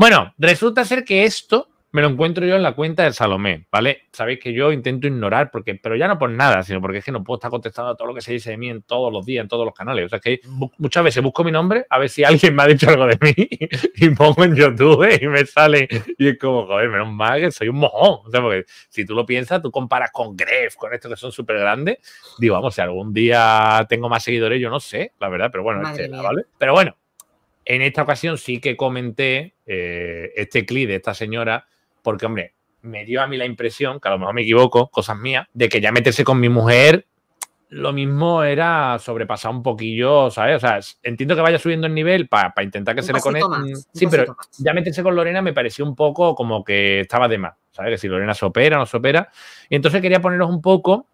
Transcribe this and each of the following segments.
Bueno, resulta ser que esto me lo encuentro yo en la cuenta del Salomé, ¿vale? Sabéis que yo intento ignorar, porque, pero ya no por nada, sino porque es que no puedo estar contestando a todo lo que se dice de mí en todos los días, en todos los canales. O sea, que muchas veces busco mi nombre a ver si alguien me ha dicho algo de mí y pongo en YouTube y me sale. Y es como, joder, menos mal que soy un mojón. O sea, porque si tú lo piensas, tú comparas con Gref, con estos que son súper grandes. Digo, vamos, si algún día tengo más seguidores, yo no sé, la verdad, pero bueno, este, ¿vale? Pero bueno, en esta ocasión sí que comenté eh, este clip de esta señora porque, hombre, me dio a mí la impresión, que a lo mejor me equivoco, cosas mías, de que ya meterse con mi mujer lo mismo era sobrepasar un poquillo, ¿sabes? O sea, entiendo que vaya subiendo el nivel para intentar que se le conecte. Sí, pero ya meterse con Lorena me pareció un poco como que estaba de más, ¿sabes? Que si Lorena se opera o no se opera. Y entonces quería poneros un poco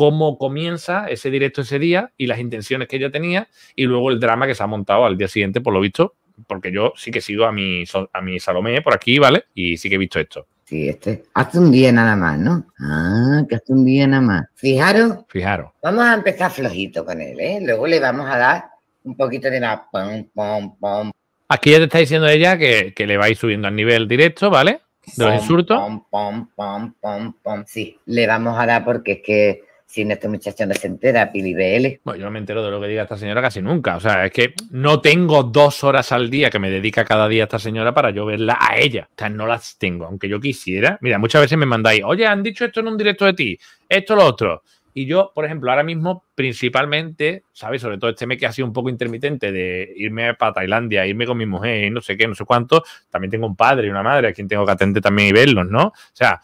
cómo comienza ese directo ese día y las intenciones que ella tenía y luego el drama que se ha montado al día siguiente, por lo visto, porque yo sí que sigo a mi, a mi Salomé por aquí, ¿vale? Y sí que he visto esto. Sí, este, hace un día nada más, ¿no? Ah, que hace un día nada más. Fijaros. Fijaros. Vamos a empezar flojito con él, ¿eh? Luego le vamos a dar un poquito de la Aquí ya te está diciendo ella que, que le vais subiendo al nivel directo, ¿vale? De los insultos. Sí, le vamos a dar porque es que si este muchacho no se entera, Pili BL. Bueno, yo no me entero de lo que diga esta señora casi nunca. O sea, es que no tengo dos horas al día que me dedica cada día esta señora para yo verla a ella. O sea, no las tengo, aunque yo quisiera. Mira, muchas veces me mandáis, oye, han dicho esto en un directo de ti, esto, lo otro. Y yo, por ejemplo, ahora mismo, principalmente, ¿sabes? Sobre todo este mes que ha sido un poco intermitente de irme para Tailandia, irme con mi mujer y no sé qué, no sé cuánto. También tengo un padre y una madre a quien tengo que atender también y verlos, ¿no? O sea,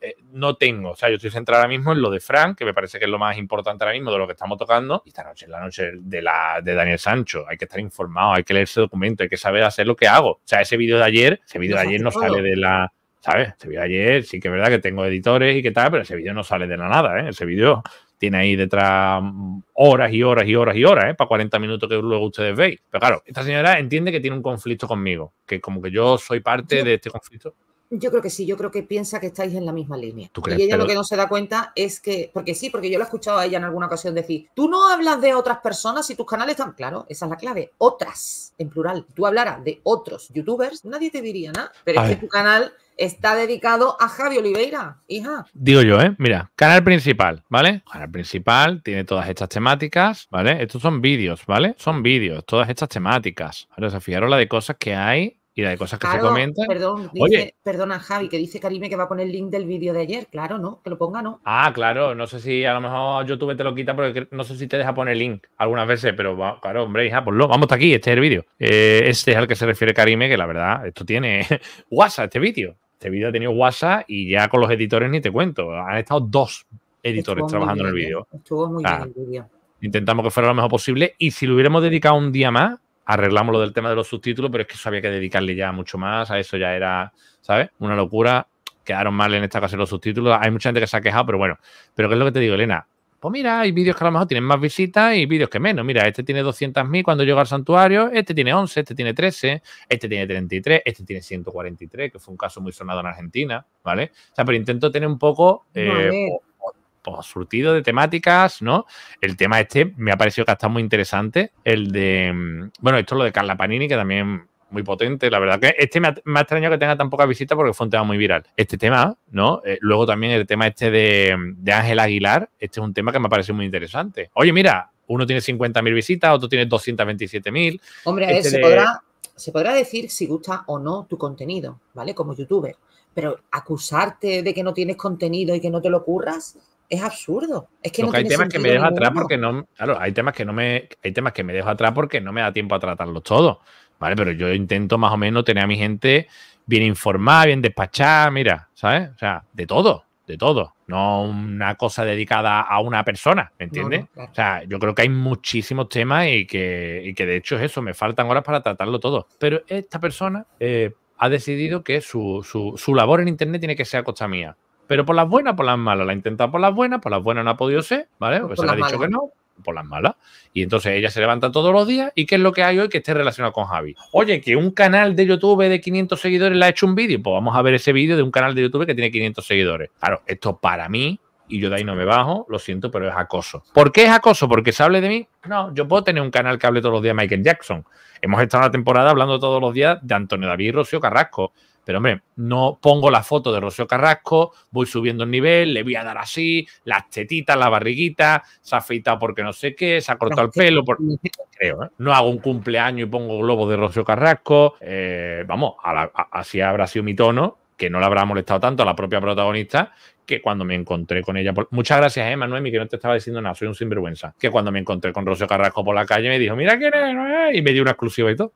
eh, no tengo. O sea, yo estoy centrado ahora mismo en lo de Frank, que me parece que es lo más importante ahora mismo de lo que estamos tocando. Y esta noche es la noche de, la, de Daniel Sancho. Hay que estar informado, hay que leer ese documento, hay que saber hacer lo que hago. O sea, ese vídeo de ayer, ese vídeo de ayer no sale de la. ¿Sabes? Ese vídeo de ayer sí que es verdad que tengo editores y que tal, pero ese vídeo no sale de la nada, ¿eh? Ese vídeo tiene ahí detrás horas y horas y horas y horas, ¿eh? Para 40 minutos que luego ustedes veis. Pero claro, esta señora entiende que tiene un conflicto conmigo, que como que yo soy parte de este conflicto. Yo creo que sí, yo creo que piensa que estáis en la misma línea. y ella lo que no se da cuenta es que, porque sí, porque yo lo he escuchado a ella en alguna ocasión decir, tú no hablas de otras personas y tus canales están, claro, esa es la clave, otras, en plural. Tú hablaras de otros youtubers, nadie te diría nada, pero es que tu canal está dedicado a Javi Oliveira, hija. Digo yo, ¿eh? Mira, canal principal, ¿vale? Canal principal tiene todas estas temáticas, ¿vale? Estos son vídeos, ¿vale? Son vídeos, todas estas temáticas. Ahora, o sea, fijaros la de cosas que hay y de cosas que se comentan. Perdón, Oye. perdona, Javi, que dice Karime que va a poner el link del vídeo de ayer. Claro, ¿no? Que lo ponga, ¿no? Ah, claro. No sé si a lo mejor YouTube te lo quita porque no sé si te deja poner link algunas veces, pero claro, hombre, hija, ponlo. Vamos hasta aquí, este es el vídeo. Eh, este es al que se refiere Karime, que la verdad, esto tiene WhatsApp, este vídeo. Este vídeo ha tenido WhatsApp y ya con los editores ni te cuento. Han estado dos editores trabajando en el vídeo. Estuvo muy bien el vídeo. Intentamos que fuera lo mejor posible y si lo hubiéramos dedicado un día más, arreglamos lo del tema de los subtítulos, pero es que eso había que dedicarle ya mucho más, a eso ya era, ¿sabes? Una locura. Quedaron mal en esta casa los subtítulos. Hay mucha gente que se ha quejado, pero bueno. Pero ¿qué es lo que te digo, Elena? Pues mira, hay vídeos que a lo mejor tienen más visitas y vídeos que menos. Mira, este tiene 200.000 cuando llega al santuario, este tiene 11, este tiene 13, este tiene 33, este tiene 143, que fue un caso muy sonado en Argentina, ¿vale? O sea, pero intento tener un poco eh, pues, surtido de temáticas, ¿no? El tema este me ha parecido que está muy interesante. El de, mm, bueno, esto es lo de Carla Panini, que también muy potente. La verdad que este me ha, extrañado que tenga tan poca visita porque fue un tema muy viral. Este tema, ¿no? Eh, luego también el tema este de, Ángel Aguilar, este es un tema que me ha parecido muy interesante. Oye, mira, uno tiene 50.000 visitas, otro tiene 227.000. Hombre, este se, podrá, se podrá decir si gusta o no tu contenido, ¿vale? Como youtuber. Pero acusarte de que no tienes contenido y que no te lo curras, es absurdo. Es que no hay temas que me dejo atrás porque no, claro, hay temas que no me, hay temas que me dejo atrás porque no me da tiempo a tratarlos todos, ¿vale? Pero yo intento más o menos tener a mi gente bien informada, bien despachada, mira, ¿sabes? O sea, de todo, de todo, no una cosa dedicada a una persona, ¿me entiendes? O sea, yo creo que hay muchísimos temas y que, y que de hecho es eso, me faltan horas para tratarlo todo. Pero esta persona eh, ha decidido que su, su, su labor en Internet tiene que ser a costa mía. Pero por las buenas, por las malas. La ha intentado por las buenas, por las buenas no ha podido ser, ¿vale? Pues se le ha dicho que no, por las malas. Y entonces ella se levanta todos los días. ¿Y qué es lo que hay hoy que esté relacionado con Javi? Oye, que un canal de YouTube de 500 seguidores le ha hecho un vídeo. Pues vamos a ver ese vídeo de un canal de YouTube que tiene 500 seguidores. Claro, esto para mí y yo de ahí no me bajo, lo siento, pero es acoso. ¿Por qué es acoso? ¿Porque se hable de mí? No, yo puedo tener un canal que hable todos los días de Michael Jackson. Hemos estado una temporada hablando todos los días de Antonio David y Rocío Carrasco. Pero hombre, no pongo la foto de Rocío Carrasco, voy subiendo el nivel, le voy a dar así, las tetitas, la barriguita, se ha afeitado porque no sé qué, se ha cortado el pelo, creo, ¿eh? No hago un cumpleaños y pongo globos de Rocío Carrasco. Eh, vamos, así habrá sido mi tono, que no le habrá molestado tanto a la propia protagonista, que cuando me encontré con ella. Muchas gracias, Emma eh, Noemi, que no te estaba diciendo nada, soy un sinvergüenza. Que cuando me encontré con Rocío Carrasco por la calle me dijo, mira quién es, y me dio una exclusiva y todo.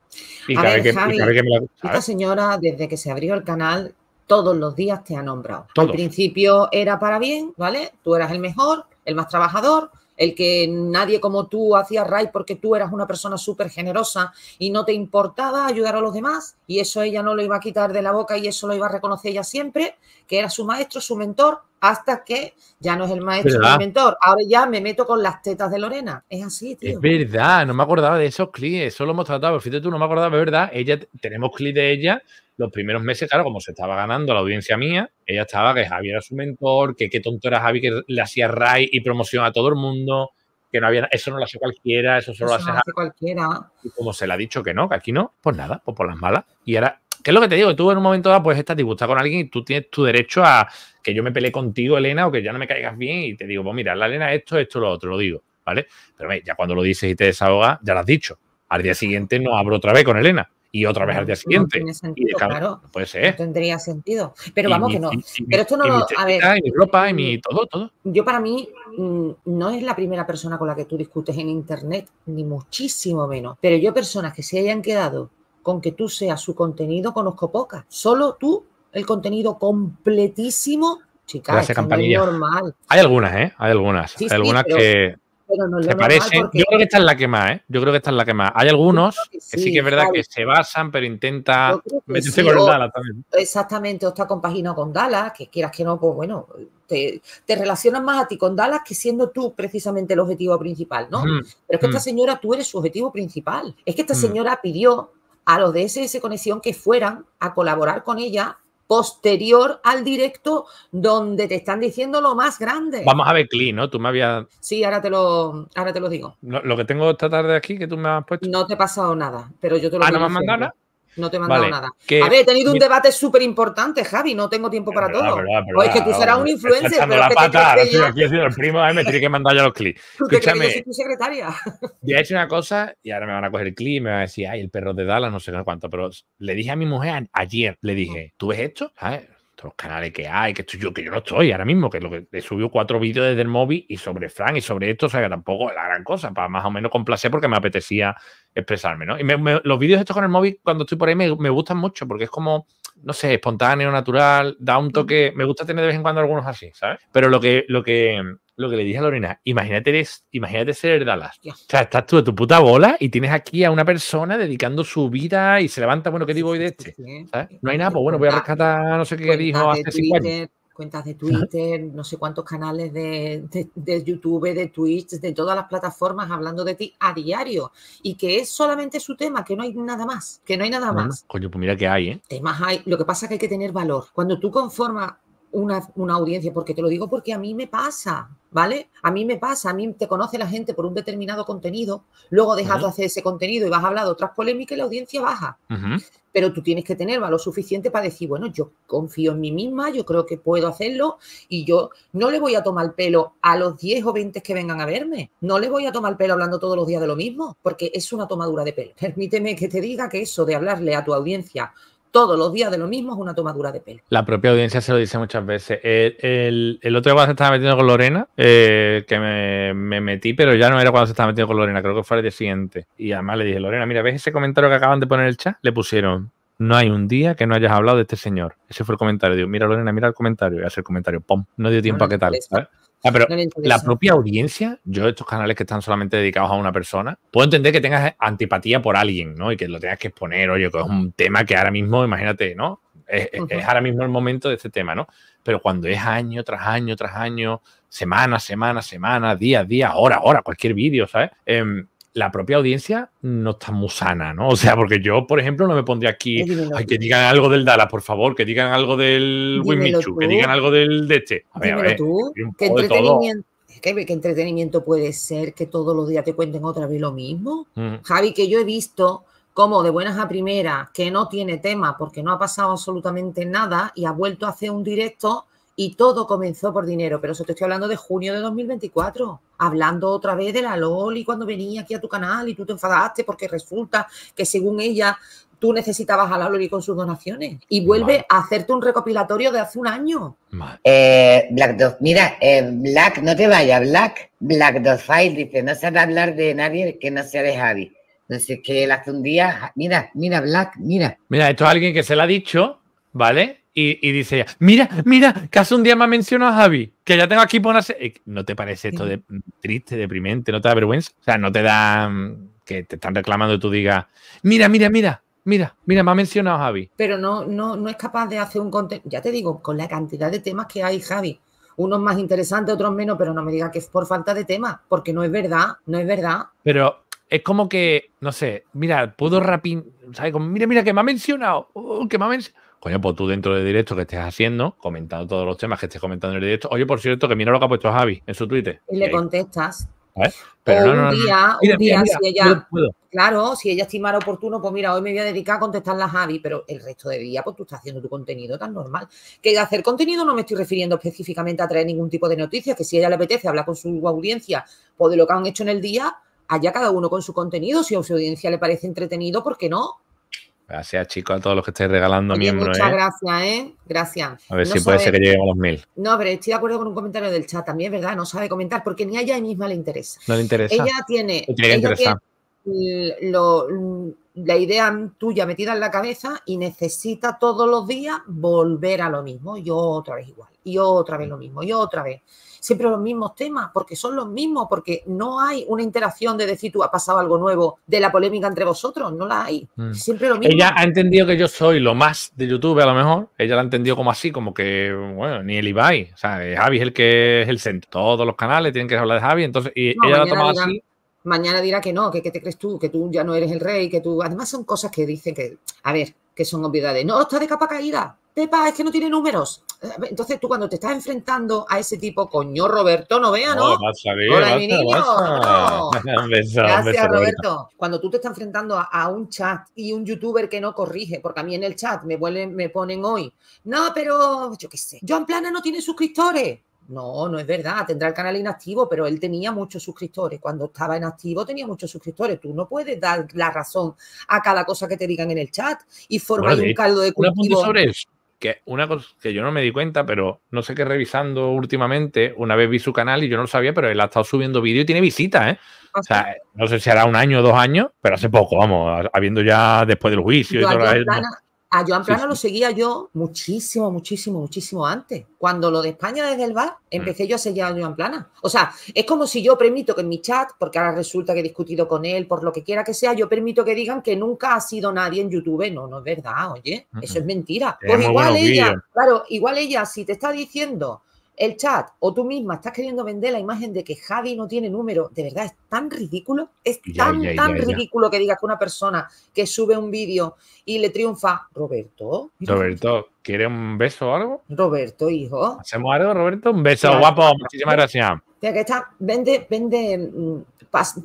Y cada, vez que, me la. Esta señora, desde que se abrió el canal, todos los días te ha nombrado. Al principio era para bien, ¿vale? Tú eras el mejor, el más trabajador, el que nadie como tú hacía Ray porque tú eras una persona súper generosa y no te importaba ayudar a los demás y eso ella no lo iba a quitar de la boca y eso lo iba a reconocer ella siempre, que era su maestro, su mentor, hasta que ya no es el maestro, el mentor. Ahora ya me meto con las tetas de Lorena. Es así, tío. Es verdad, no me acordaba de esos clips, eso lo hemos tratado, fíjate tú, no me acordaba, es verdad, ella, tenemos clips de ella los primeros meses, claro, como se estaba ganando la audiencia mía, ella estaba que Javi era su mentor, que qué tonto era Javi que le hacía ray y promoción a todo el mundo, que no había, eso no lo hace cualquiera, eso solo lo hace, hace cualquiera. Y como se le ha dicho que no, que aquí no, pues nada, pues por las malas. Y ahora, ¿qué es lo que te digo? Tú en un momento dado pues estás disgustado con alguien y tú tienes tu derecho a que yo me peleé contigo, Elena, o que ya no me caigas bien y te digo, pues mira, la Elena esto, esto, lo otro, lo digo, ¿vale? Pero ya cuando lo dices y te desahogas, ya lo has dicho. Al día siguiente no abro otra vez con Elena y otra vez al día siguiente. No tiene sentido, claro. Puede ser. No tendría sentido. Pero vamos que no. Pero esto no lo. A ver. mi ropa y mi todo, todo. Yo para mí mm, no es la primera persona con la que tú discutes en internet, ni muchísimo menos. Pero yo, personas que se hayan quedado con que tú seas su contenido, conozco pocas. Solo tú, el contenido completísimo. Chicas, es normal. Hay algunas, ¿eh? Hay algunas. hay algunas que ¿Te parece? Yo creo que esta es la que más, ¿eh? Yo creo que esta es la que más. Hay algunos que sí, que, es verdad que se basan, pero intenta meterse con el Dallas también. Exactamente, o está compaginado con Dallas, que quieras que no, pues bueno, te, te, relacionas más a ti con Dallas que siendo tú precisamente el objetivo principal, ¿no? Pero es que esta señora, tú eres su objetivo principal. Es que esta señora pidió a los de SS Conexión que fueran a colaborar con ella posterior al directo donde te están diciendo lo más grande. Vamos a ver Cli, ¿no? Tú me habías... Sí, ahora te lo, ahora te lo digo. lo que tengo esta tarde aquí que tú me has puesto. No te he pasado nada, pero yo te lo Ah, ¿no me has mandado nada? No te he mandado nada. a ver, he tenido un debate súper importante, Javi. No tengo tiempo para todo. o es que tú serás un influencer. Pero la pata, ahora estoy aquí sido el primo, me tiene que mandar ya los clips. Escúchame. Yo soy tu secretaria. Ya he hecho una cosa y ahora me van a coger el clip y me van a decir, ay, el perro de Dallas, no sé cuánto. Pero le dije a mi mujer ayer, le dije, ¿tú ves esto? ¿Sabes? Los canales que hay, que estoy yo, que yo no estoy ahora mismo, que lo que he subido cuatro vídeos desde el móvil y sobre Frank y sobre esto, o sea que tampoco es la gran cosa, para más o menos complacer porque me apetecía expresarme, ¿no? Y los vídeos estos con el móvil, cuando estoy por ahí, me, me, gustan mucho porque es como, no sé, espontáneo, natural, da un toque, me gusta tener de vez en cuando algunos así, ¿sabes? Pero lo que, lo que, lo que le dije a Lorena, imagínate, imagínate ser Dallas. O sea, estás tú de tu puta bola y tienes aquí a una persona dedicando su vida y se levanta, bueno, ¿qué digo hoy de este? No hay nada, pues bueno, voy a rescatar, no sé qué dijo hace cinco años cuentas de Twitter, no sé cuántos canales de, de, YouTube, de Twitch, de todas las plataformas hablando de ti a diario y que es solamente su tema, que no hay nada más, que no hay nada más. Coño, pues mira que hay, ¿eh? Temas hay, lo que pasa es que hay que tener valor. Cuando tú conformas una, una audiencia, porque te lo digo porque a mí me pasa, ¿vale? A mí me pasa, a mí te conoce la gente por un determinado contenido, luego dejas de hacer ese contenido y vas a hablar de otras polémicas y la audiencia baja. Pero tú tienes que tener valor suficiente para decir, bueno, yo confío en mí misma, yo creo que puedo hacerlo y yo no le voy a tomar el pelo a los 10 o 20 que vengan a verme. No le voy a tomar el pelo hablando todos los días de lo mismo, porque es una tomadura de pelo. Permíteme que te diga que eso de hablarle a tu audiencia todos los días de lo mismo es una tomadura de pelo. La propia audiencia se lo dice muchas veces. El, otro día cuando se estaba metiendo con Lorena, eh, que me, metí, pero ya no era cuando se estaba metiendo con Lorena, creo que fue el día siguiente. Y además le dije, Lorena, mira, ¿ves ese comentario que acaban de poner en el chat? Le pusieron, no hay un día que no hayas hablado de este señor. Ese fue el comentario. Digo, mira, Lorena, mira el comentario. Y hace el comentario, ¡pum! No dio tiempo a qué tal. Ah, pero la propia audiencia, yo estos canales que están solamente dedicados a una persona, puedo entender que tengas antipatía por alguien, ¿no? Y que lo tengas que exponer, oye, que es un tema que ahora mismo, imagínate, ¿no? Es, ahora mismo el momento de este tema, ¿no? Pero cuando es año tras año tras año, semana, semana, semana, día, día, hora, hora, cualquier vídeo, ¿sabes? Em, la propia audiencia no está muy sana, ¿no? O sea, porque yo, por ejemplo, no me pondría aquí, ay, que digan algo del Dallas, por favor, que digan algo del Winmichu, que digan algo del de este. A ver, a ver, tú, ¿Qué entretenimiento, ¿Qué, entretenimiento puede ser que todos los días te cuenten otra vez lo mismo? Javi, que yo he visto como de buenas a primeras, que no tiene tema porque no ha pasado absolutamente nada y ha vuelto a hacer un directo y todo comenzó por dinero, pero eso te estoy hablando de junio de 2024, hablando otra vez de la Loli cuando venía aquí a tu canal y tú te enfadaste porque resulta que según ella tú necesitabas a la Loli con sus donaciones y vuelve a hacerte un recopilatorio de hace un año. Eh, Black Dog, mira, eh, Black, no te vayas, Black, Black Dog File dice, no a hablar de nadie que no sea de Javi. Entonces, que él hace un día, mira, mira, Black, mira. Mira, esto es alguien que se lo ha dicho, ¿vale? Y, dice ella, mira, mira, que hace un día me ha mencionado a Javi, que ya tengo aquí ponerse. Eh, ¿No te parece esto de, triste, deprimente? ¿No te da vergüenza? O sea, no te da mm, que te están reclamando y tú digas, mira, mira, mira, mira, mira, me ha mencionado Javi. Pero no, no, no es capaz de hacer un contenido, ya te digo, con la cantidad de temas que hay, Javi. Unos más interesantes, otros menos, pero no me diga que es por falta de temas, porque no es verdad, no es verdad. Pero es como que, no sé, mira, puedo rapin, ¿sabes? Como, mira, mira, que me ha mencionado, oh, que me ha mencionado Coño, pues tú dentro del directo que estés haciendo, comentando todos los temas que estés comentando en el directo. Oye, por cierto, que mira lo que ha puesto Javi en su Twitter. Y le contestas. Pero un día, un día, si ella, claro, si ella estimara oportuno, pues mira, hoy me voy a dedicar a contestarle a Javi, pero el resto de día, pues tú estás haciendo tu contenido tan normal. Que de hacer contenido no me estoy refiriendo específicamente a traer ningún tipo de noticias, que si a ella le apetece hablar con su audiencia, pues de lo que han hecho en el día, allá cada uno con su contenido, si a su audiencia le parece entretenido, ¿por qué no? Gracias, chicos, a todos los que estáis regalando miembros. Muchas ¿eh? gracias, ¿eh? Gracias. A ver si puede ser que lleguemos a los mil. No, pero estoy de acuerdo con un comentario del chat también, ¿verdad? No sabe comentar, porque ni a ella misma le interesa. No le interesa. Ella tiene. la idea tuya metida en la cabeza y necesita todos los días volver a lo mismo. Yo otra vez igual. Y otra vez lo mismo. Y otra vez siempre los mismos temas, porque son los mismos, porque no hay una interacción de decir tú ha pasado algo nuevo de la polémica entre vosotros, no la hay. Mm. Siempre lo mismo. Ella ha entendido que yo soy lo más de YouTube, a lo mejor. Ella la ha entendido como así, como que, bueno, ni el Ibai. O sea, Javi es el que es el centro. Todos los canales tienen que hablar de Javi, entonces, y ella lo ha tomado así mañana dirá que no, que qué te crees tú, que tú ya no eres el rey, que tú. Además, son cosas que dicen que, a ver, que son obviedades. No, está de capa caída. Pepa, es que no tiene números. Entonces tú cuando te estás enfrentando a ese tipo, coño, Roberto, no vea, ¿no? Hola, mi niño. Gracias, Roberto. Cuando tú te estás enfrentando a, un chat y un youtuber que no corrige, porque a mí en el chat me, me ponen hoy, no, pero yo qué sé, Joan Plana no tiene suscriptores. No, no es verdad. Tendrá el canal inactivo, pero él tenía muchos suscriptores. Cuando estaba en activo tenía muchos suscriptores. Tú no puedes dar la razón a cada cosa que te digan en el chat y formar un caldo de cultivo. sobre eso que una cosa que yo no me di cuenta, pero no sé qué revisando últimamente, una vez vi su canal y yo no lo sabía, pero él ha estado subiendo vídeo y tiene visitas, ¿eh? O sea, no sé si hará un año o dos años, pero hace poco, vamos, habiendo ya después del juicio y todo a Joan Plana lo seguía yo muchísimo, muchísimo, muchísimo antes. Cuando lo de España desde el bar, mm. empecé yo a seguir a Joan Plana. O sea, es como si yo permito que en mi chat, porque ahora resulta que he discutido con él, por lo que quiera que sea, yo permito que digan que nunca ha sido nadie en YouTube. No, no es verdad, oye, eso es mentira. Pues igual ella, claro, igual ella, si te está diciendo el chat o tú misma estás queriendo vender la imagen de que Javi no tiene número, de verdad es tan ridículo, es tan, tan ridículo que digas que una persona que sube un vídeo y le triunfa, Roberto. Roberto, ¿quiere un beso o algo? Roberto, hijo. ¿Hacemos algo, Roberto? Un beso guapo, muchísimas gracias. que está, vende, vende mm,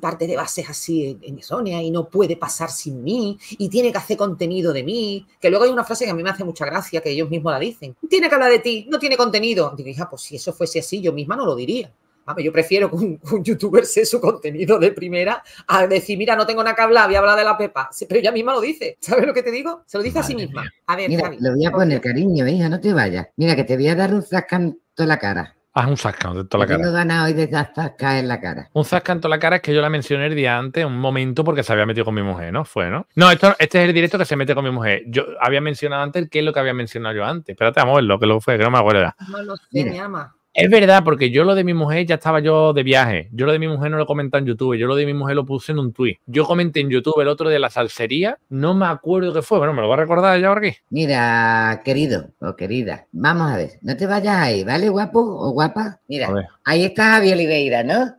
parte de bases así en Sonia y no puede pasar sin mí y tiene que hacer contenido de mí. Que luego hay una frase que a mí me hace mucha gracia, que ellos mismos la dicen. Tiene que hablar de ti, no tiene contenido. Digo, hija, pues si eso fuese así, yo misma no lo diría. yo prefiero que un, youtuber sea su contenido de primera a decir, mira, no tengo nada que hablar, voy a hablar de la Pepa. Pero ella misma lo dice. ¿Sabes lo que te digo? Se lo dice a sí misma. A ver, mira, lo voy a poner, cariño, hija, no te vayas. Mira, que te voy a dar un zascan toda la cara. Haz un zascan de toda la cara. ganado hoy de zasca en la cara. Un zascan en toda la cara es que yo la mencioné el día antes, un momento, porque se había metido con mi mujer, ¿no? Fue, ¿no? No, esto, este es el directo que se mete con mi mujer. Yo había mencionado antes qué es lo que había mencionado yo antes. Espérate, vamos a verlo, que lo fue, que no me acuerdo. No lo sé, mi ama. Es verdad, porque yo lo de mi mujer ya estaba yo de viaje. Yo lo de mi mujer no lo comenté en YouTube. Yo lo de mi mujer lo puse en un tweet. Yo comenté en YouTube el otro de la salsería. No me acuerdo qué fue. Bueno, me lo va a recordar ya por aquí. Mira, querido o querida, vamos a ver. No te vayas ahí, ¿vale, guapo o guapa? Mira, ahí está Javi Oliveira, ¿no?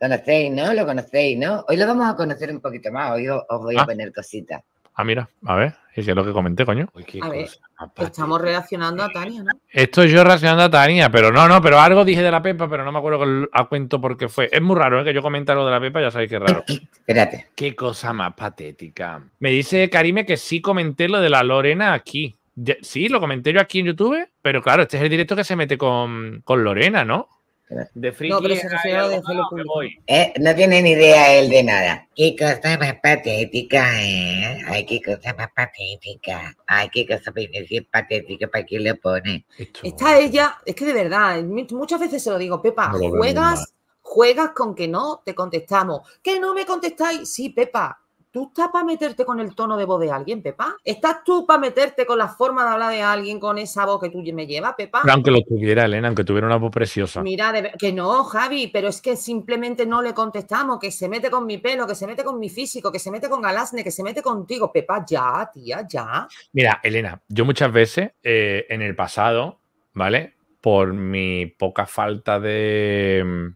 ¿Conocéis, no? Lo conocéis, ¿no? Hoy lo vamos a conocer un poquito más. Hoy os, voy a ah. poner cositas. Ah, mira, a ver, es lo que comenté, coño. a ver, estamos reaccionando a Tania, ¿no? Estoy yo reaccionando a Tania, pero no, no, pero algo dije de la Pepa, pero no me acuerdo a cuento por qué fue. Es muy raro, ¿eh? Que yo comente algo de la Pepa, ya sabéis que es raro. Espérate. Qué cosa más patética. Me dice Karime que sí comenté lo de la Lorena aquí. Sí, lo comenté yo aquí en YouTube, pero claro, este es el directo que se mete con, con Lorena, ¿no? De friki no, pero se refiere a eh, no tiene ni idea él de nada. Qué cosa más patética, ¿eh? Ay, qué cosa más patética. Ay, qué cosa más patética, ¿para qué le pone? Está ella, es que de verdad, muchas veces se lo digo, Pepa, juegas, juegas con que no te contestamos. ¿Que no me contestáis? Sí, Pepa, ¿Tú estás para meterte con el tono de voz de alguien, Pepa? ¿Estás tú para meterte con la forma de hablar de alguien con esa voz que tú me llevas, Pepa? aunque lo tuviera, Elena, aunque tuviera una voz preciosa. Mira, que no, Javi, pero es que simplemente no le contestamos, que se mete con mi pelo, que se mete con mi físico, que se mete con Galasne, que se mete contigo. Pepa, ya, tía, ya. Mira, Elena, yo muchas veces eh, en el pasado, ¿vale? Por mi poca falta de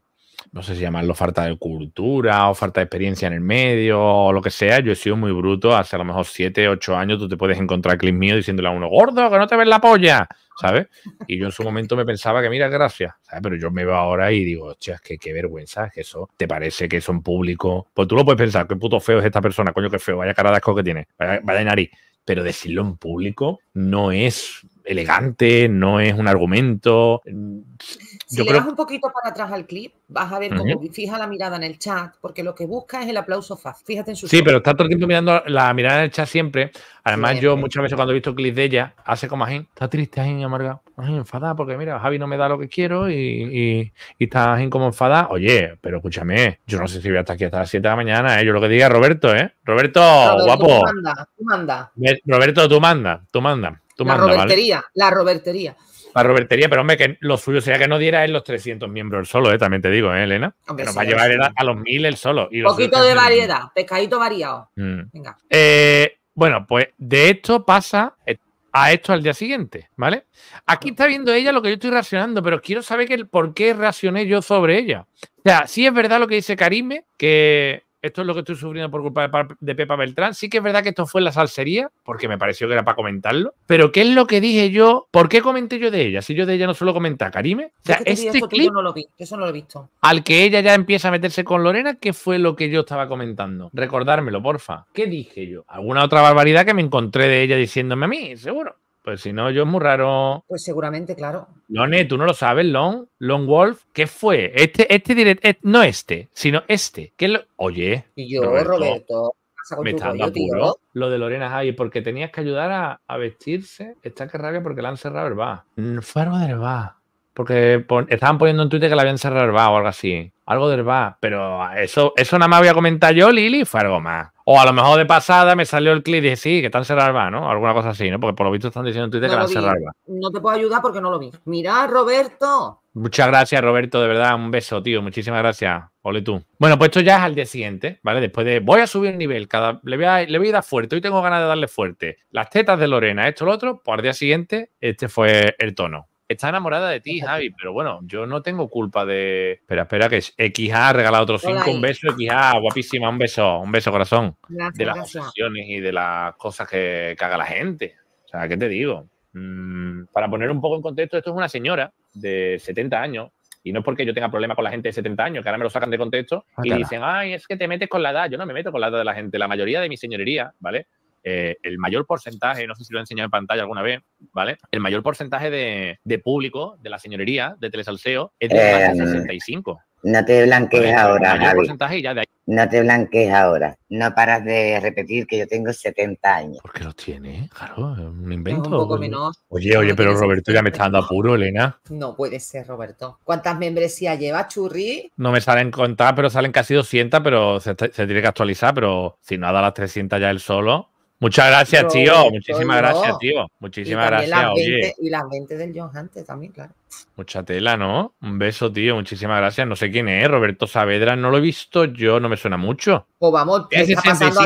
no sé si llamarlo falta de cultura o falta de experiencia en el medio o lo que sea, yo he sido muy bruto. Hace a lo mejor 7, 8 años tú te puedes encontrar clip mío diciéndole a uno, gordo, que no te ves la polla, ¿sabes? Y yo en su momento me pensaba que, mira, gracias. Pero yo me veo ahora y digo, hostia, es que qué vergüenza, es que eso te parece que eso en público. Pues tú lo puedes pensar, qué puto feo es esta persona, coño, qué feo, vaya cara de asco que tiene, vaya, vaya nariz. Pero decirlo en público no es elegante, no es un argumento. Si le das un poquito para atrás al clip, vas a ver cómo fija la mirada en el chat, porque lo que busca es el aplauso fácil. Fíjate en su. Sí, pero está todo el tiempo mirando la mirada en el chat siempre. Además, yo muchas veces cuando he visto clips de ella, hace como así, está triste, ahí amarga, enfadada, porque mira, Javi no me da lo que quiero y, está así como enfadada. Oye, pero escúchame, yo no sé si voy a estar aquí hasta las 7 de la mañana, ¿eh? yo lo que diga Roberto, ¿eh? Roberto, guapo. Tú manda, tú manda. Roberto, tú manda, tú manda la Robertería, la Robertería. La Robertería, pero hombre, que lo suyo sería que no diera él los 300 miembros el solo, ¿eh? también te digo, ¿eh, Elena? que nos va a llevar a los 1000 el solo. Un poquito de variedad, pescadito variado. Mm. Venga. Eh, bueno, pues de esto pasa a esto al día siguiente, ¿vale? Aquí está viendo ella lo que yo estoy reaccionando, pero quiero saber que, por qué reaccioné yo sobre ella. O sea, sí es verdad lo que dice Karime, que esto es lo que estoy sufriendo por culpa de, Pepa Beltrán. Sí que es verdad que esto fue la salsería, porque me pareció que era para comentarlo. Pero ¿qué es lo que dije yo? ¿Por qué comenté yo de ella? Si yo de ella no suelo comentar, Karime. O sea, este clip, no lo vi, eso no lo he visto. Al que ella ya empieza a meterse con Lorena, ¿qué fue lo que yo estaba comentando? Recordármelo, porfa. ¿Qué dije yo? ¿Alguna otra barbaridad que me encontré de ella diciéndome a mí? Seguro. Pues si no, yo es muy raro. Pues seguramente, claro. Lone, tú no lo sabes, Long, Long Wolf. ¿Qué fue? Este, este direct, eh, no este, sino este. ¿Qué lo... Oye. Y yo, Roberto, me está dando apuro lo de Lorena Javi, porque tenías que ayudar a, vestirse. Está que rabia porque la han cerrado el bar. Fue algo del bar. Porque estaban poniendo en Twitter que la habían cerrado el bar o algo así. Algo del bar. Pero eso, eso nada más voy a comentar yo, Lili, fue algo más. O a lo mejor de pasada me salió el clip y dije, sí, que están cerrados el ¿no? Alguna cosa así, ¿no? Porque por lo visto están diciendo en Twitter que van a cerrar No te puedo ayudar porque no lo vi. Mira, Roberto. Muchas gracias, Roberto, de verdad, un beso, tío. Muchísimas gracias. Ole tú. Bueno, pues esto ya es al día siguiente, ¿vale? Después de voy a subir el nivel, cada, le, voy a, le voy a dar fuerte, hoy tengo ganas de darle fuerte. Las tetas de Lorena, esto, lo otro, pues al día siguiente, este fue el tono está enamorada de ti, Javi, pero bueno, yo no tengo culpa de. Espera, espera, que es XA ha regalado otros cinco. Un beso, XA, guapísima, un beso, un beso, corazón. de las obsesiones y de las cosas que, haga la gente. O sea, ¿qué te digo? Mm, para poner un poco en contexto, esto es una señora de 70 años. Y no es porque yo tenga problema con la gente de 70 años, que ahora me lo sacan de contexto ah, y dicen, ay, es que te metes con la edad. Yo no me meto con la edad de la gente. La mayoría de mi señorería, ¿vale? Eh, el mayor porcentaje, no sé si lo he enseñado en pantalla alguna vez, ¿vale? El mayor porcentaje de, público de la señorería de telesalseo es de eh, 65. No te blanquees ahora, Javi. No te blanquees ahora. No paras de repetir que yo tengo 70 años. ¿Por qué los tiene? Claro, un invento. Un poco menos. Oye, oye, pero Roberto ya me está dando apuro, Elena. No puede ser, Roberto. ¿Cuántas membresías lleva, Churri? No me salen contar, pero salen casi 200, pero se, se tiene que actualizar. Pero si no ha dado las 300 ya él solo, Muchas gracias, tío. Muchísimas gracias, tío. Muchísimas gracias. y las 20 del John Hunter también, claro. Mucha tela, ¿no? Un beso, tío. Muchísimas gracias. No sé quién es, Roberto Saavedra. No lo he visto yo, no me suena mucho. Pues vamos, está pasando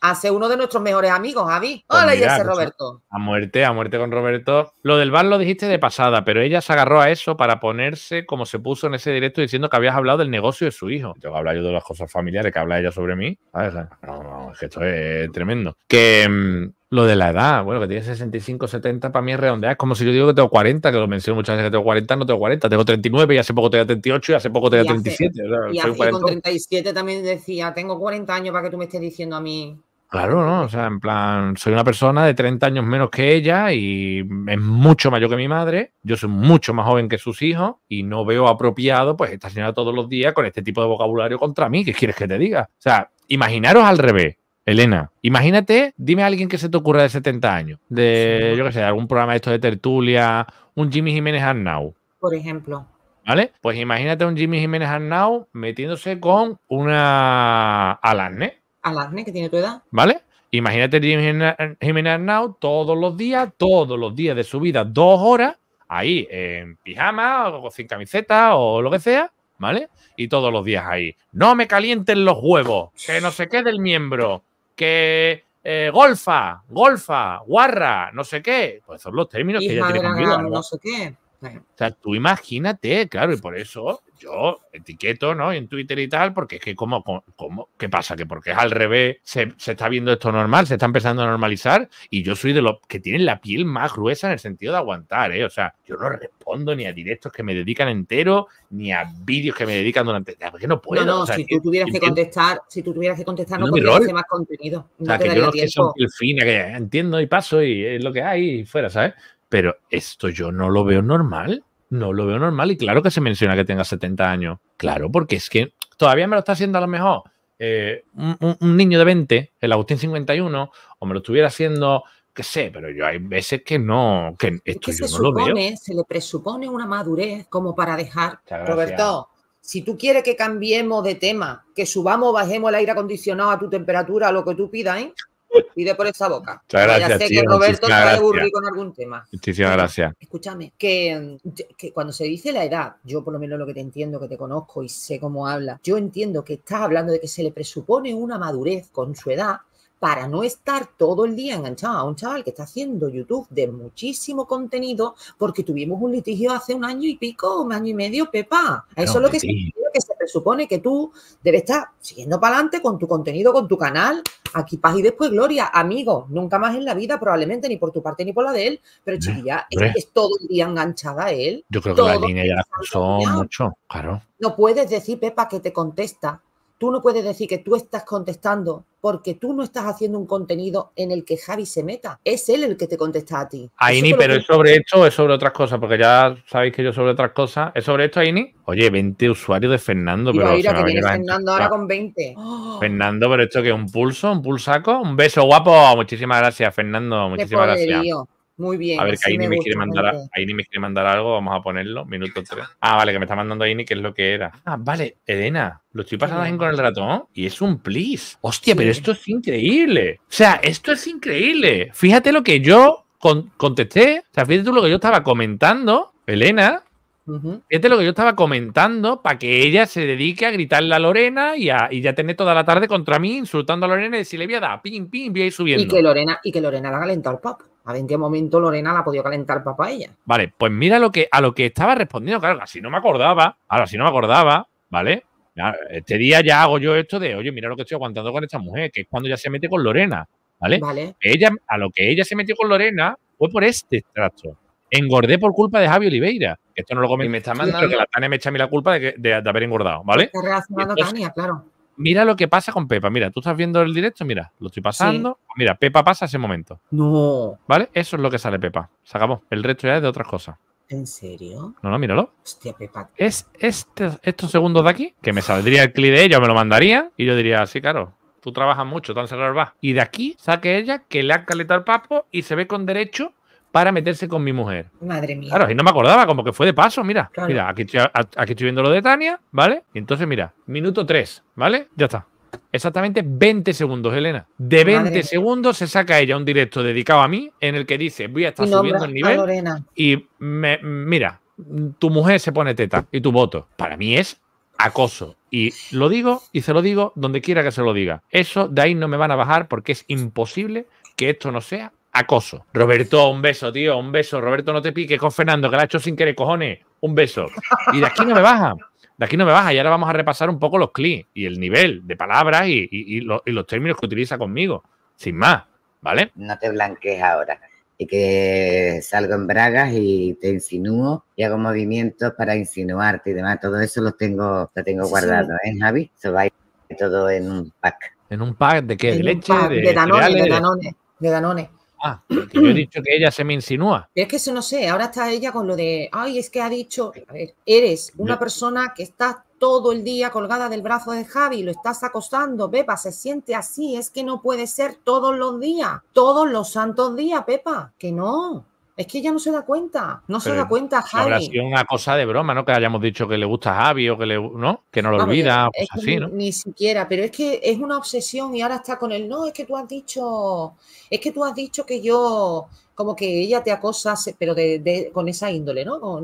a ser, uno, de nuestros mejores amigos, Javi. Pues Hola, ese pues Roberto. A muerte, a muerte con Roberto. Lo del bar lo dijiste de pasada, pero ella se agarró a eso para ponerse como se puso en ese directo diciendo que habías hablado del negocio de su hijo. Tengo que hablar yo de las cosas familiares que habla ella sobre mí. No, no, es que esto es tremendo. Que mm, lo de la edad, bueno, que tiene 65, 70, para mí es redondear. Es como si yo digo que tengo 40, que lo menciono muchas veces que tengo 40, no tengo 40, tengo 39 y hace poco tengo 38 y hace poco tengo 37. y con 37 también decía, tengo 40 años para que tú me estés diciendo a mí. Claro, ¿no? O sea, en plan, soy una persona de 30 años menos que ella y es mucho mayor que mi madre. Yo soy mucho más joven que sus hijos y no veo apropiado, pues, esta señora todos los días con este tipo de vocabulario contra mí. ¿Qué quieres que te diga? O sea, imaginaros al revés. Elena, imagínate, dime a alguien que se te ocurra de 70 años, de, yo qué sé, algún programa de esto de tertulia, un Jimmy Jiménez Arnau. Por ejemplo. ¿Vale? Pues imagínate un Jimmy Jiménez Arnau metiéndose con una Alasne. Alasne, que tiene tu edad. ¿Vale? Imagínate Jimmy Jiménez Arnau todos los días, todos los días de su vida, dos horas, ahí en pijama o sin camiseta o lo que sea, ¿vale? Y todos los días ahí. No me calienten los huevos, que no se quede el miembro, que eh, golfa, golfa, guarra, no sé qué. Pues son los términos que ella tiene conmigo. No sé qué. O sea, tú imagínate, claro, y por eso yo etiqueto, ¿no? En Twitter y tal, porque es que, ¿cómo, cómo, qué pasa? Que porque es al revés, se, está viendo esto normal, se está empezando a normalizar, y yo soy de los que tienen la piel más gruesa en el sentido de aguantar, ¿eh? O sea, yo no respondo ni a directos que me dedican entero, ni a vídeos que me dedican durante. Porque no puedo. No, no, si tú tuvieras que contestar, si tú tuvieras que contestar, no, podrías hacer más contenido. o sea, que yo no que son piel fina, que entiendo y paso y es lo que hay y fuera, ¿sabes? Pero esto yo no lo veo normal. No lo veo normal. Y claro que se menciona que tenga 70 años. Claro, porque es que todavía me lo está haciendo a lo mejor eh, un, niño de 20, el Agustín 51, o me lo estuviera haciendo, qué sé, pero yo hay veces que no, que esto yo no lo veo. Se le presupone una madurez como para dejar. Roberto, si tú quieres que cambiemos de tema, que subamos o bajemos el aire acondicionado a tu temperatura, a lo que tú pidas, ¿eh? Pide por esa boca. Muchas gracias, ya sé que Roberto te va con algún tema. Muchísimas gracias. Escúchame, que, que, cuando se dice la edad, yo por lo menos lo que te entiendo, que te conozco y sé cómo habla, yo entiendo que estás hablando de que se le presupone una madurez con su edad para no estar todo el día enganchado a un chaval que está haciendo YouTube de muchísimo contenido, porque tuvimos un litigio hace un año y pico, un año y medio, Pepa. Eso es lo que, se, que se presupone que tú debes estar siguiendo para adelante con tu contenido, con tu canal, aquí paz y después gloria, amigo, nunca más en la vida, probablemente ni por tu parte ni por la de él, pero chiquilla, es, todo el día enganchada a él. Yo creo que la línea ya la mucho, claro. No puedes decir, Pepa, que te contesta Tú no puedes decir que tú estás contestando porque tú no estás haciendo un contenido en el que Javi se meta. Es él el que te contesta a ti. Aini, pero es sobre esto o es sobre otras cosas, porque ya sabéis que yo sobre otras cosas. ¿Es sobre esto, Aini? Oye, 20 usuarios de Fernando. pero a que viene Fernando ahora con 20. Fernando, pero esto que es un pulso, un pulsaco. Un beso guapo. Muchísimas gracias, Fernando. Muchísimas gracias. Muy bien. A ver, que Aini me, quiere mandar, me quiere mandar algo, vamos a ponerlo, minuto 3. Ah, vale, que me está mandando Aini, que es lo que era. Ah, vale, Elena, lo estoy pasando bien con el ratón y es un please. Hostia, pero esto es increíble. O sea, esto es increíble. Fíjate lo que yo contesté. O sea, fíjate tú lo que yo estaba comentando, Elena. Fíjate lo que yo estaba comentando para que ella se dedique a gritarle a Lorena y, a, y ya tener toda la tarde contra mí insultando a Lorena y decirle, voy a dar, pim, pim, voy a ir subiendo. Y que Lorena, y que Lorena la calentó al pop. A ver en qué momento Lorena la ha podido calentar papá ella. Vale, pues mira lo que, a lo que estaba respondiendo. Claro, así no me acordaba. Ahora, si no me acordaba, ¿vale? este día ya hago yo esto de, oye, mira lo que estoy aguantando con esta mujer, que es cuando ya se mete con Lorena, ¿vale? Vale. Ella, a lo que ella se metió con Lorena fue por este extracto. Engordé por culpa de Javi Oliveira. Esto no lo comenté. Y me está mandando. que la Tania me echa a mí la culpa de, de, haber engordado, ¿vale? Está relacionando a Tania, claro mira lo que pasa con Pepa. Mira, tú estás viendo el directo, mira, lo estoy pasando. Mira, Pepa pasa ese momento. No. ¿Vale? Eso es lo que sale Pepa. Se acabó. El resto ya es de otras cosas. ¿En serio? No, no, míralo. Hostia, Pepa. Es este, estos segundos de aquí, que me saldría el clip de ella, me lo mandaría, y yo diría, sí, claro, tú trabajas mucho, tan cerrado va. Y de aquí saque ella que le ha caletado el papo y se ve con derecho para meterse con mi mujer. Madre mía. Claro, y no me acordaba, como que fue de paso, mira. Mira, aquí estoy, aquí estoy viendo lo de Tania, ¿vale? Y entonces, mira, minuto 3, ¿vale? Ya está. Exactamente 20 segundos, Elena. De 20 segundos se saca ella un directo dedicado a mí en el que dice, voy a estar subiendo el nivel. Y me, mira, tu mujer se pone teta y tu voto. Para mí es acoso. Y lo digo y se lo digo donde quiera que se lo diga. Eso de ahí no me van a bajar porque es imposible que esto no sea acoso. Roberto, un beso, tío, un beso. Roberto, no te piques con Fernando, que la ha hecho sin querer, cojones. Un beso. Y de aquí no me baja. De aquí no me baja. Y ahora vamos a repasar un poco los clics y el nivel de palabras y, los términos que utiliza conmigo. Sin más, ¿vale? No te blanquees ahora y que salgo en bragas y te insinúo y hago movimientos para insinuarte y demás. Todo eso lo tengo, lo tengo guardado, ¿eh, Javi? Se va todo en un pack. ¿En un pack de qué? ¿De leche? de, Danone, de, Danone, de Danone. Ah, yo he dicho que ella se me insinúa. es que eso no sé, ahora está ella con lo de, ay, es que ha dicho, a ver, eres una persona que está todo el día colgada del brazo de Javi, lo estás acostando, Pepa, se siente así, es que no puede ser todos los días, todos los santos días, Pepa, que no. Es que ella no se da cuenta, no se da cuenta, Javi. Habrá sido una cosa de broma, ¿no? Que hayamos dicho que le gusta a Javi o que le, ¿no? Que no lo olvida, así, ¿no? Ni siquiera, pero es que es una obsesión y ahora está con el, no, es que tú has dicho, es que tú has dicho que yo, como que ella te acosa, pero de, con esa índole, ¿no?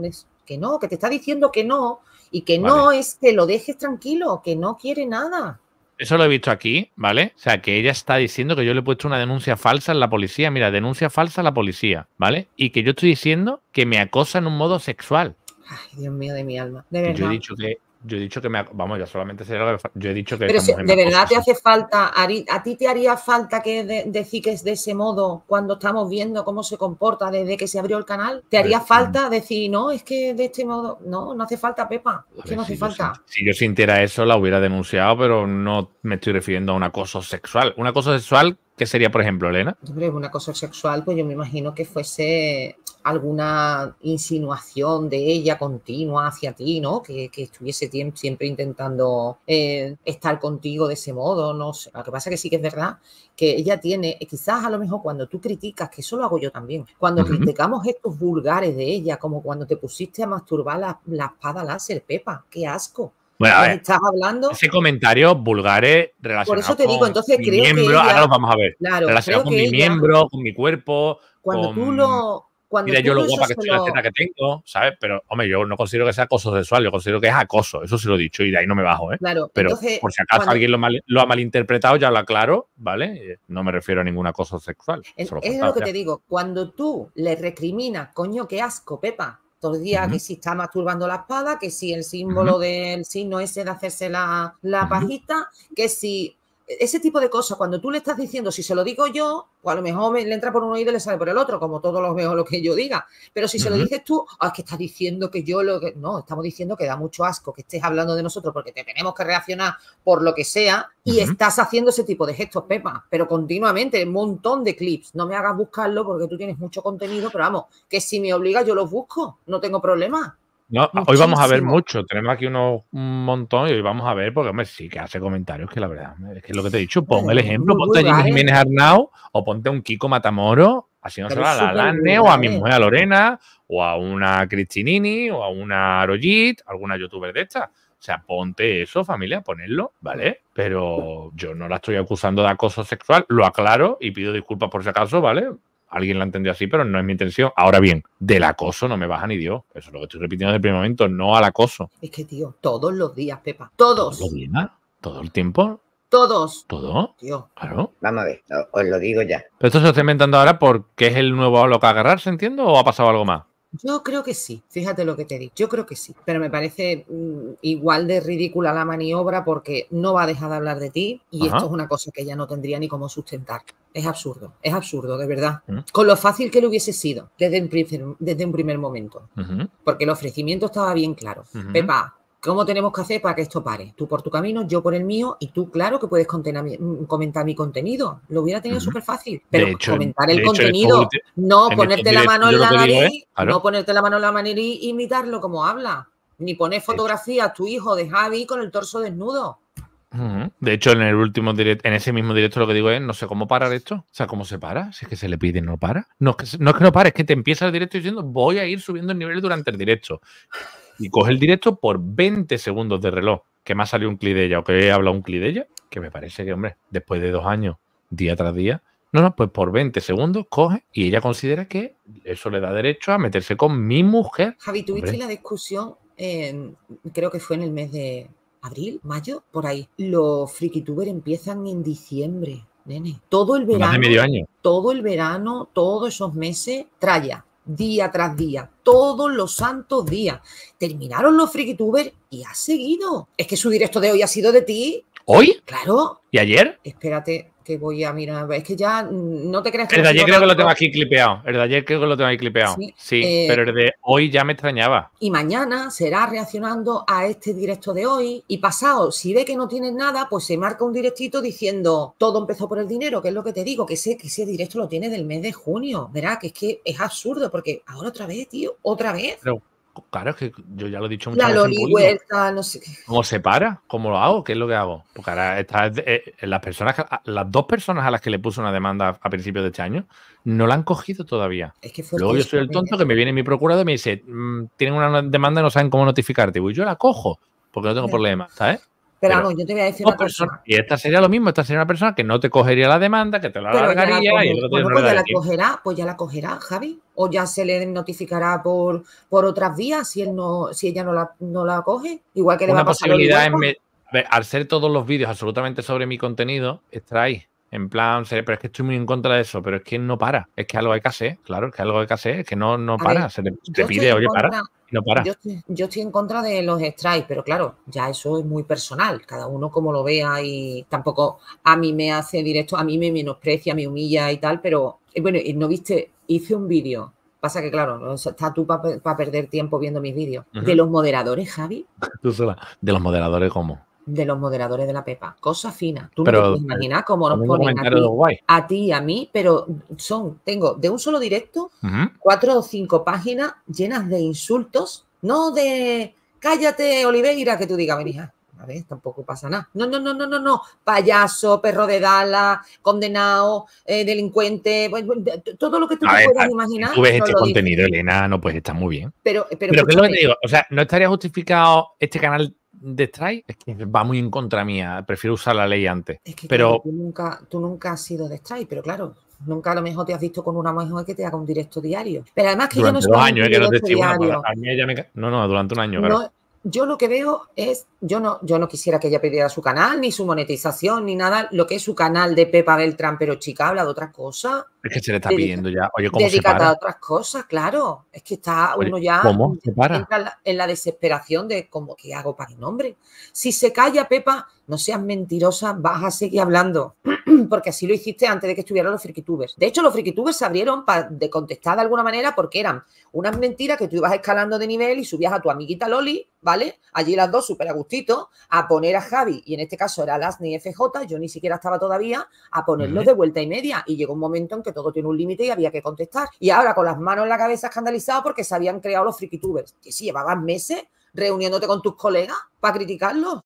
que no, que te está diciendo que no y que no es que lo dejes tranquilo, que no quiere nada. Eso lo he visto aquí, ¿vale? O sea, que ella está diciendo que yo le he puesto una denuncia falsa en la policía. Mira, denuncia falsa a la policía, ¿vale? Y que yo estoy diciendo que me acosa en un modo sexual. Ay, Dios mío de mi alma. De verdad. Yo he dicho que yo he dicho que me. Vamos, yo solamente sé lo que. Yo he dicho que. Pero de verdad te hace falta. ¿A ti te haría falta que decir que es de ese modo cuando estamos viendo cómo se comporta desde que se abrió el canal? ¿Te haría falta decir, no, es que de este modo. No, no hace falta, Pepa. Es que no hace falta. si yo sintiera eso, la hubiera denunciado, pero no me estoy refiriendo a un acoso sexual. Un acoso sexual, ¿qué sería, por ejemplo, Elena? Hombre, un acoso sexual, pues yo me imagino que fuese alguna insinuación de ella continua hacia ti, ¿no? Que, estuviese siempre intentando eh, estar contigo de ese modo, no sé. Lo que pasa es que sí que es verdad que ella tiene, quizás a lo mejor cuando tú criticas, que eso lo hago yo también, cuando criticamos estos vulgares de ella, como cuando te pusiste a masturbar la, la espada láser, Pepa, qué asco. Bueno, a ver, estás hablando. Ese comentario vulgares relacionado Por eso te digo, entonces creo miembro, que ahora lo vamos a ver. Claro, relacionado con mi miembro, con mi cuerpo. Cuando tú lo Mira, yo lo guapa que estoy la teta que tengo, ¿sabes? Pero, hombre, yo no considero que sea acoso sexual, yo considero que es acoso, eso sí lo he dicho y de ahí no me bajo, ¿eh? Claro, pero por si acaso alguien lo, ha malinterpretado, ya lo aclaro, ¿vale? No me refiero a ningún acoso sexual. Es, lo que te digo, cuando tú le recriminas, coño, qué asco, Pepa, todos los días que si está masturbando la espada, que si el símbolo del signo ese de hacerse la, la pajita, que si ese tipo de cosas, cuando tú le estás diciendo, si se lo digo yo, pues a lo mejor me, le entra por un oído y le sale por el otro, como todos los veo lo que yo diga. Pero si se lo dices tú, ah, es que estás diciendo que yo lo que. No, estamos diciendo que da mucho asco que estés hablando de nosotros porque te tenemos que reaccionar por lo que sea y estás haciendo ese tipo de gestos, Pepa, pero continuamente, un montón de clips. No me hagas buscarlo porque tú tienes mucho contenido, pero vamos, que si me obliga yo los busco, no tengo problema. No, hoy vamos a ver mucho. Tenemos aquí unos, un montón y hoy vamos a ver, porque hombre, sí que hace comentarios que la verdad, es que es lo que te he dicho. Pon el ejemplo, ponte a Jimmy Jiménez Arnau o ponte a un Kiko Matamoro, así no se va a la Lane o a mi mujer a Lorena o a una Cristinini o a una Arojit, alguna youtuber de estas. O sea, ponte eso, familia, ponerlo, ¿vale? Pero yo no la estoy acusando de acoso sexual, lo aclaro y pido disculpas por si acaso, ¿vale? Alguien la entendió así, pero no es mi intención. Ahora bien, del acoso no me baja ni Dios. Eso es lo que estoy repitiendo desde el primer momento, no al acoso. Es que, tío, todos los días, Pepa. Todos. ¿Todos los días? ¿Todo el tiempo? Todos. ¿Todo? Tío. Claro. Vamos a ver, os lo digo ya. ¿Pero esto se está inventando ahora porque es el nuevo lo que agarrarse, entiendo? ¿O ha pasado algo más? Yo creo que sí, fíjate lo que te digo, yo creo que sí, pero me parece mm, igual de ridícula la maniobra porque no va a dejar de hablar de ti y esto es una cosa que ella no tendría ni cómo sustentar. Es absurdo, es absurdo, de verdad. Mm. Con lo fácil que le hubiese sido desde un primer, desde un primer momento, porque el ofrecimiento estaba bien claro. Pepa, ¿Cómo tenemos que hacer para que esto pare? Tú por tu camino, yo por el mío, y tú, claro, que puedes mm, comentar mi contenido. Lo hubiera tenido súper fácil. Pero comentar el contenido, no ponerte la mano en la nariz, no ponerte la mano en la nariz y imitarlo como habla. Ni poner fotografía a tu hijo de Javi con el torso desnudo. De hecho, en el último directo, en ese mismo directo, lo que digo es, no sé cómo parar esto. O sea, ¿cómo se para? Si es que se le pide y no para. No, no es que no pare, es que te empieza el directo diciendo, voy a ir subiendo el nivel durante el directo y coge el directo por 20 segundos de reloj, que me ha salido un clip de ella o que he hablado un clip de ella, que me parece que, hombre, después de dos años, día tras día, No, no, pues por 20 segundos coge y ella considera que eso le da derecho a meterse con mi mujer. Javi, tuviste la discusión, creo que fue en el mes de abril, mayo, por ahí. Los frikitubers empiezan en diciembre, nene. Todo el verano. medio año. Todo el verano, todos esos meses, traya día tras día, todos los santos días. Terminaron los frikitubers y ha seguido. Es que su directo de hoy ha sido de ti. ¿Hoy? Claro. ¿Y ayer? Espérate, que voy a mirar. Es que ya no te creas que. El de ayer creo que lo tengo aquí clipeado. El de ayer creo que lo tengo aquí clipeado. Sí, eh, pero el de hoy ya me extrañaba. Y mañana será reaccionando a este directo de hoy. Y pasado, si ve que no tienes nada, pues se marca un directito diciendo todo empezó por el dinero, que es lo que te digo, que sé que ese directo lo tiene del mes de junio. Verá que es que es absurdo, porque ahora otra vez, tío, otra vez. Claro, es que yo ya lo he dicho muchas la veces. La no sé qué. ¿Cómo se para? ¿Cómo lo hago? ¿Qué es lo que hago? Porque ahora está, eh, las personas, las dos personas a las que le puse una demanda a principios de este año no la han cogido todavía. Es que Luego yo soy el tonto que me viene mi procurador y me dice, mm, tienen una demanda y no saben cómo notificarte. Y yo la cojo porque no tengo problema, ¿sabes? Pero, vamos, yo te voy a decir una cosa. Y esta sería lo mismo, esta sería una persona que no te cogería la demanda, que te la alargaría y pues ya la cogerá, pues ya la cogerá, Javi. O ya se le notificará por, por otras vías si él no, si ella no la, no la coge. Igual que le va a pasar posibilidad es al ser todos los vídeos absolutamente sobre mi contenido, ahí. En plan, pero es que estoy muy en contra de eso, pero es que no para. Es que algo hay que hacer, claro, es que algo hay que hacer, es que no, no para. se te, pide, oye, para. No para. Yo estoy, en contra de los strikes, pero claro, ya eso es muy personal, cada uno como lo vea y tampoco a mí me hace directo, a mí me menosprecia, me humilla y tal, pero eh, bueno, no viste, hice un vídeo Pasa que, claro, estás tú para perder tiempo viendo mis vídeos. De los moderadores, Javi. Tú sola. De los moderadores, ¿cómo? De los moderadores de la Pepa. Cosa fina. Tú no te puedes imaginar cómo nos ponen a ti, y a mí, pero son, tengo de un solo directo cuatro o cinco páginas llenas de insultos, no de cállate, Oliveira, que tú digas, venía. A ver, tampoco pasa nada. No, no, no, no, no, no. Payaso, perro de Dallas, condenado, eh, delincuente, todo lo que tú te puedas imaginar. Tú ves este contenido, Elena, no pues está muy bien. Pero, pero, pero ¿qué es lo que te digo? O sea, ¿no estaría justificado este canal de strike es que va muy en contra mía. Prefiero usar la ley antes. Es que pero... tú, nunca, tú nunca has sido de strike, pero claro, nunca a lo mejor te has visto con una mujer que te haga un directo diario. Pero además que durante yo no dos años, eh, que no te No, no, durante un año, claro yo lo que veo es, yo no, yo no quisiera que ella pidiera su canal, ni su monetización, ni nada, lo que es su canal de Pepa Beltrán, pero chica, habla de otras cosas. Es que se le está pidiendo ya. Oye, ¿cómo se para? a otras cosas, claro. Es que está uno ya ¿cómo se para? En, la, desesperación de cómo, ¿qué hago para mi nombre? Si se calla Pepa, no seas mentirosa, vas a seguir hablando. porque así lo hiciste antes de que estuvieran los frikitubers. De hecho, los frikitubers se abrieron para de contestar de alguna manera porque eran unas mentiras que tú ibas escalando de nivel y subías a tu amiguita Loli, ¿vale? Allí las dos súper a gustito, a poner a Javi, y en este caso era Lasny FJ, yo ni siquiera estaba todavía, a ponerlos de vuelta y media. Y llegó un momento en que todo tiene un límite y había que contestar. Y ahora con las manos en la cabeza escandalizado porque se habían creado los frikitubers. Que si llevaban meses reuniéndote con tus colegas para criticarlos.